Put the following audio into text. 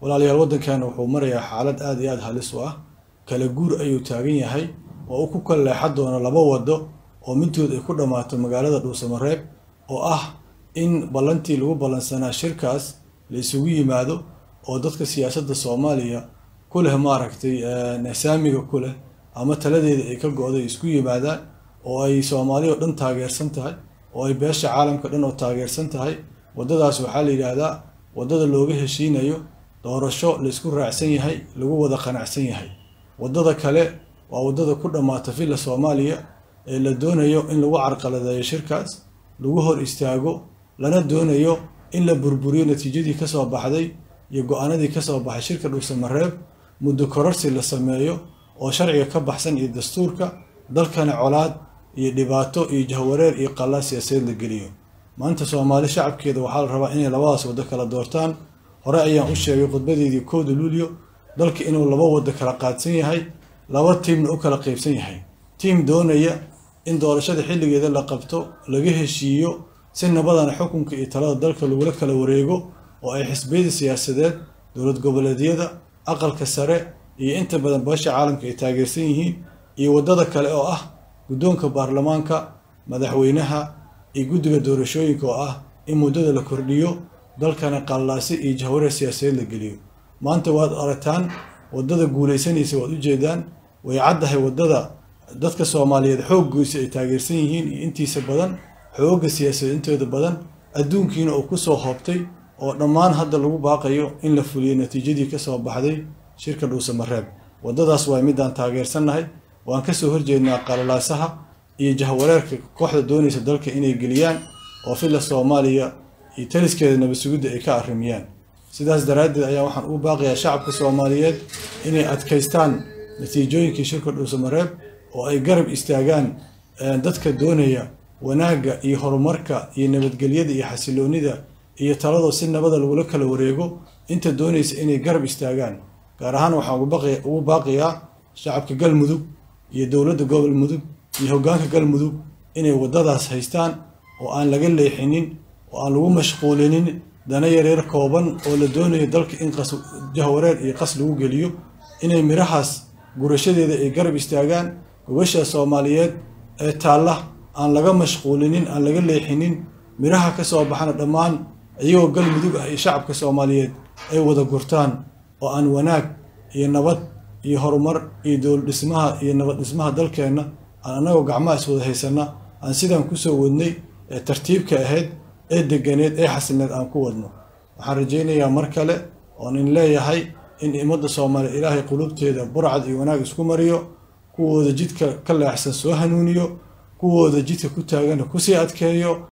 walaalayaal waddankeena wuxuu marayaa xaalad aada iyo aada halis u ah. Kala guur ayuu taagan yahay oo u ku kala leexan doono laba waddo oo middood ay ku dhammaato magaalada dhuusamareeb oo ah in ballantii lagu ballansanaa shirkaas la isugu yimaado oo dadka siyaasadda soomaaliya ku leh maaragtay saamiga ku leh ama taladeeda ay ka go-day isku yimaadaan oo ay soomaali oo dhan taageersan tahay oo ay beesha caalamka dhan oo taageersan tahay. Waddadaas waxaa la yidhaahdaa waddada looga heshiinayo doorasho la isku raacsan yahay lagu wada qanacsan yahay. Waddada kale waa waddada ku dhammaata villa soomaaliya ee la doonayo in lagu carqaladeeyo shirkaas lagu hor istaago lana doonayo in la burburiyo natiijadii ka soo baxday iyo go'aanadii ka soo baxay shirka dhuusamareeb muddo kororsi la sameeyo oo sharciga ka baxsan iyo dastuurka dalkana colaad iyo dhibaato iyo jahwareer iyo qalaa siyaasadeed la geliyo. Maanta soomaali shacabkeeda waxaa la rabaa inay labadaas waddo kala doortaan hore ayaan u sheegay khudbadeedii kooda luulyo dalka inuu laba waddo kala qaadsan yahay laba tiimna u kala qaybsan yahay. Tiim doonaya in doorashada xilligeeda la qabto laga heshiiyo si nabadana xukunka iyo talada dalka lagula kala wareego oo ay xisbiyada siyaasadeed dowlad goboleedyada aqalka sare iyo inta badan beesha caalamka ay taageersan yihiin iyo waddada kale oo ah guddoonka baarlamaanka madaxweynaha iyo guddiga doorashooyinka oo ah in muddada la kordhiyo dalkana qallaasi iyo jahwareer siyaasadeed la geliyo. Maanta waad aragtaan waddada guulaysanaysa waad ujeedaan way caddahay waddada. Dadka soomaaliyeed xooggiisa ay taageersan yihiin iyo intiisa badan xoogga siyaasadeed intooda badan adduunkiina uu ku soo hoobtay oo dhammaan hadda lagu baaqayo in la fuliyo natiijadii ka soo baxday shirka dhuusamareeb waddadaas waa midaan taageersannahay waan ka soo horjeednaa qalalaasaha iyo jahwareerka kooxda doonaysa dalka inay geliyaan oo filla soomaaliya iyo taliskeeda nabad sugidda ay ka arrimiyaan sidaas daraaddeed ayaa waxaan ugu baaqayaa shacabka soomaaliyeed inay adkaystaan natiijooyinkii shirka dhuusamareeb oo ay garab istaagaan dadka doonaya wanaagga iyo horumarka iyo nabadgelyada iyo xasiloonida iyo taladoo si nabada lagula kala wareego inta doonaysa inay garab istaagaan. Gaar ahaan waxaan ugu baaqiyaa shacabka galmudug iyo dowladda gobol mudug iyo hoggaanka galmudug inay waddadaas haystaan oo aan laga leexinin oo aan lagu mashquulinin dana yareer kooban oo la doonayo dalka in qas jahwareer iyo qas lagu geliyo inay mirahaas gurashadeeda ay garab istaagaan. Gobasha soomaaliyeed ee taalla aan laga mashquulinin aan laga leexinin miraha ka soo baxana dhammaan iyagoo galmudug ah iyo shacabka soomaaliyeed ay wada gurtaan oo aan wanaag iyo nabad iyo horumar iyo dowlad iyo nabad dhismaha dalkeenna aan annagoo gacmaha is wada haysana aan sidaan ku soo wadnay ee tartiibka ahayd ee deganeed ee xasilneed aan ku wadno. Waxaan rajaynayaa mar kale oon in leeyahay in ummadda soomaaliya ilaahay qulubteeda burcad iyo wanaag isku mariyo kuwooda jidka ka leexsan soo hanuuniyo kuwooda jidka ku taagana ku sii adkeeyo